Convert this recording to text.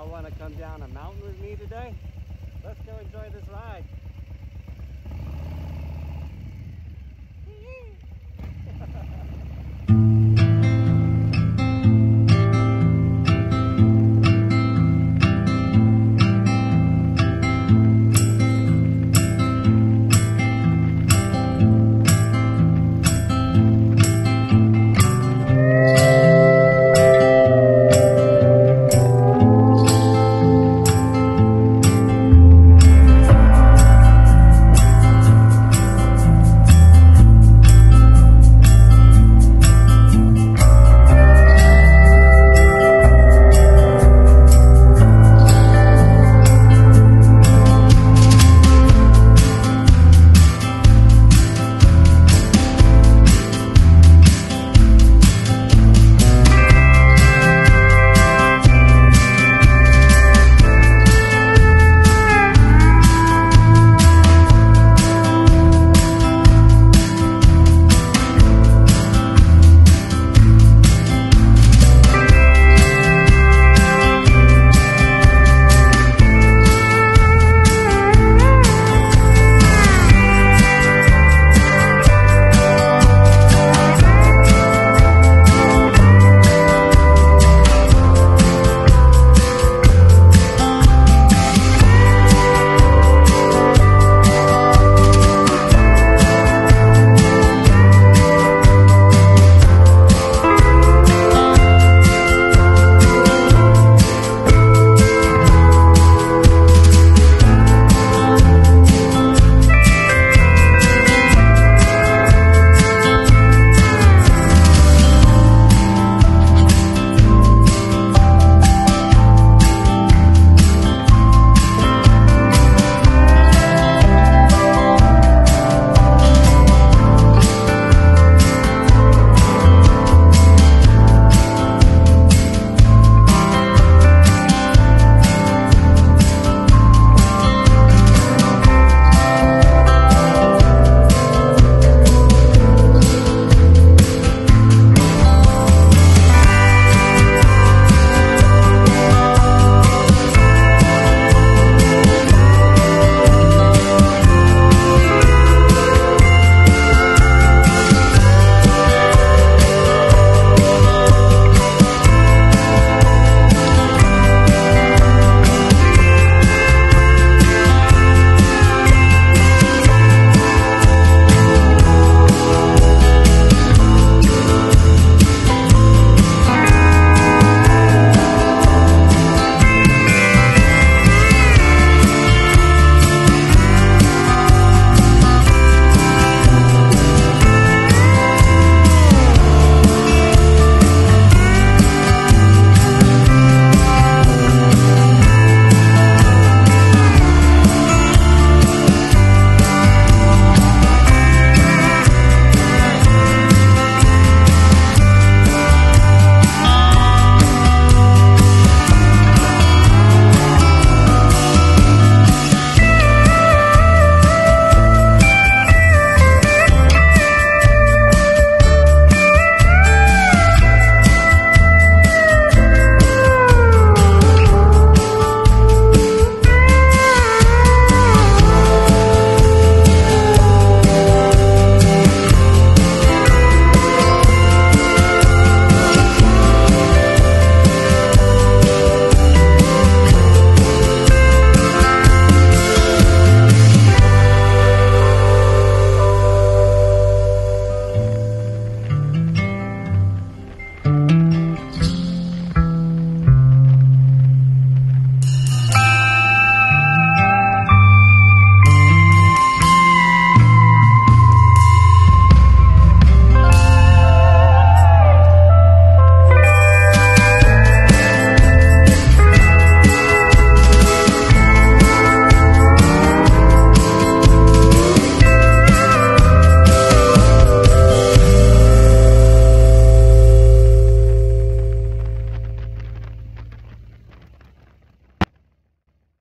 Y'all want to come down a mountain with me today? Let's go enjoy this ride.